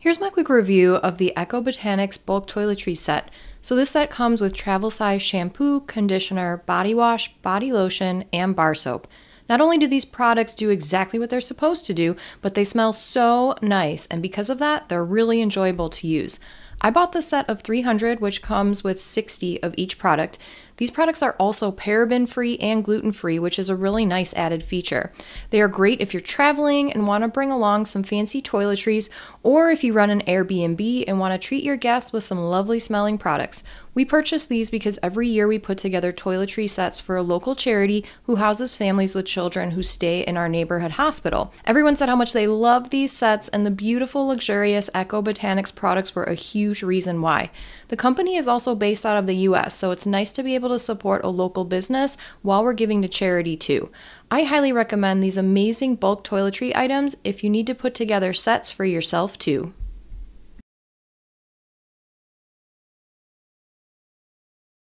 Here's my quick review of the Eco Botanics bulk toiletry set. So this set comes with travel size shampoo, conditioner, body wash, body lotion, and bar soap. Not only do these products do exactly what they're supposed to do, but they smell so nice, and because of that, they're really enjoyable to use. I bought the set of 300, which comes with 60 of each product. These products are also paraben free and gluten free, which is a really nice added feature. They are great if you're traveling and want to bring along some fancy toiletries, or if you run an Airbnb and want to treat your guests with some lovely smelling products. We purchased these because every year we put together toiletry sets for a local charity who houses families with children who stay in our neighborhood hospital. Everyone said how much they loved these sets, and the beautiful, luxurious Eco Botanics products were a huge reason why. The company is also based out of the US, so it's nice to be able to support a local business while we're giving to charity too. I highly recommend these amazing bulk toiletry items if you need to put together sets for yourself too.